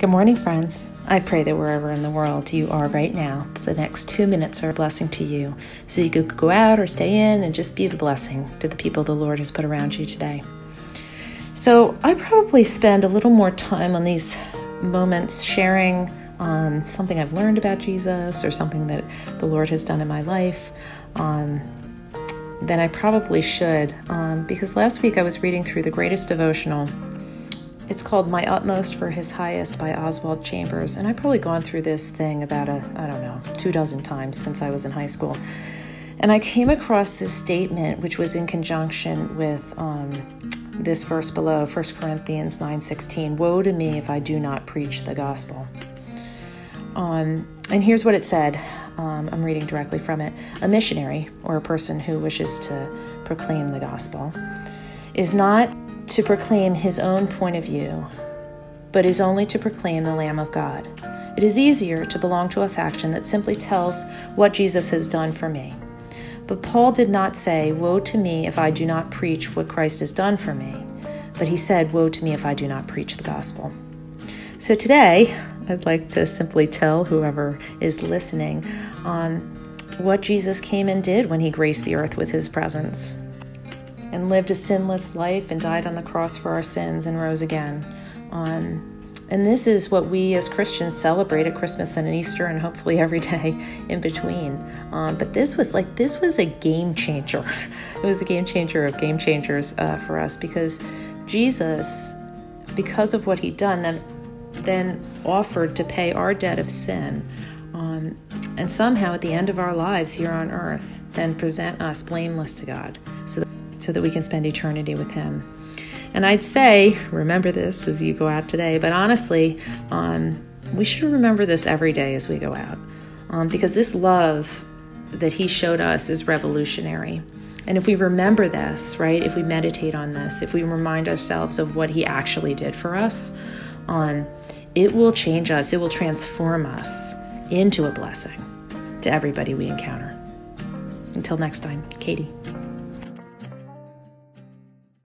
Good morning, friends. I pray that wherever in the world you are right now, the next two minutes are a blessing to you. So you could go out or stay in and just be the blessing to the people the Lord has put around you today. So I probably spend a little more time on these moments sharing um, something I've learned about Jesus or something that the Lord has done in my life. Um, than I probably should, um, because last week I was reading through the greatest devotional it's called My Utmost for His Highest by Oswald Chambers. And I've probably gone through this thing about a, I don't know, two dozen times since I was in high school. And I came across this statement, which was in conjunction with um, this verse below, 1 Corinthians 9:16. Woe to me if I do not preach the gospel. Um, and here's what it said. Um, I'm reading directly from it. A missionary, or a person who wishes to proclaim the gospel, is not to proclaim his own point of view, but is only to proclaim the Lamb of God. It is easier to belong to a faction that simply tells what Jesus has done for me. But Paul did not say, Woe to me if I do not preach what Christ has done for me, but he said, Woe to me if I do not preach the gospel. So today, I'd like to simply tell whoever is listening on what Jesus came and did when he graced the earth with his presence and lived a sinless life and died on the cross for our sins and rose again. Um, and this is what we as Christians celebrate at Christmas and Easter and hopefully every day in between. Um, but this was like, this was a game changer. it was the game changer of game changers uh, for us because Jesus, because of what he'd done, then, then offered to pay our debt of sin. Um, and somehow at the end of our lives here on earth, then present us blameless to God so that we can spend eternity with Him. And I'd say, remember this as you go out today, but honestly, um, we should remember this every day as we go out um, because this love that He showed us is revolutionary. And if we remember this, right, if we meditate on this, if we remind ourselves of what He actually did for us, um, it will change us, it will transform us into a blessing to everybody we encounter. Until next time, Katie.